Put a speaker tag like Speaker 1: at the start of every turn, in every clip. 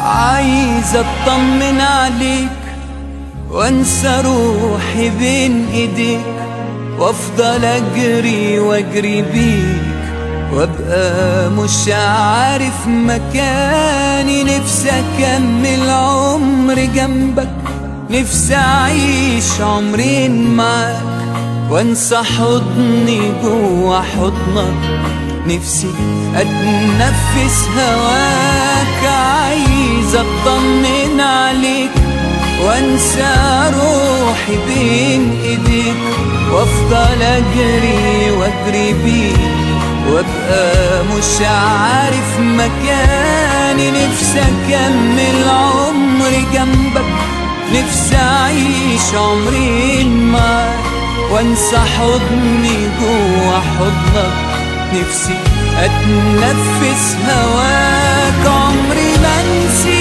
Speaker 1: عايز اطمن عليك وانسى روحي بين ايديك وافضل اجري واجري بيك وابقى مش عارف مكاني اكمل عمري جنبك؟ نفسي أعيش عمرين معاك وانسى حضني جوا حضنك. نفسي أتنفس هواك. عايز أطمن عليك. وانسى روحي بين إيديك. وأفضل أجري وأجري بيك. وابقى مش عارف مكاني. نفسي أكمل عمري جنبك نفسي أعيش عمرين معاك وانسى حضني جوا حضنك نفسي أتنفس هواك. عمري ما نسيتك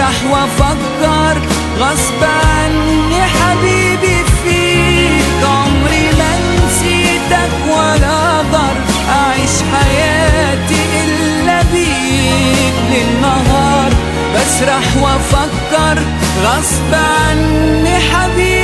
Speaker 1: بسرح وافكر غصب عني حبيبي فيك عمري ما نسيتك ولا أقدر أعيش حياتي إلا بيك ليل نهار بسرح وافكر غصب عني حبيبي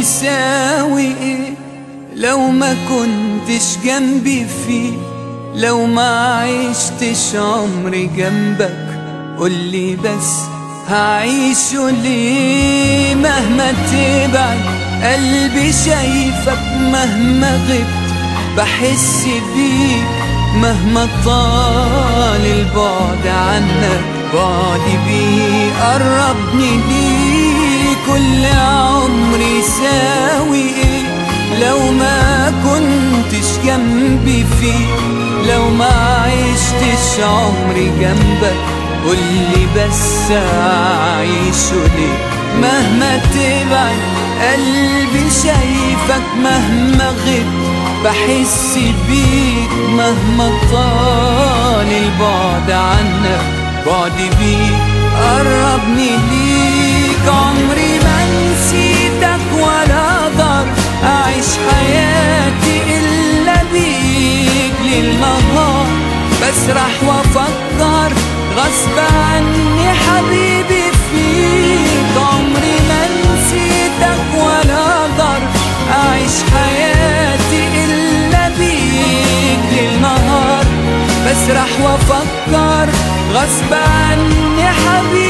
Speaker 1: يساوي إيه؟ لو ما كنتش جنبي فيه لو ما عشتش عمري جنبك قولي بس هعيشه ليه؟ مهما تبعد قلبي شايفك مهما غبت بحس بيك مهما طال البعد عنك. بعدي بيه قربني ليك كل عمري يساوي إيه؟ لو ما كنتش جنبي فيه لو ما عشتش عمري جنبك قولي بس اعيشه ليه؟ مهما تبعد قلبي شايفك مهما غبت بحس بيك مهما طال البعد عنك. بعدي بيك بسرح وافكر غصب عني حبيبي فيك عمري ما نسيتك ولا أقدر أعيش حياتي إلا بيك ليل نهار بسرح وافكر غصب عني حبيبي.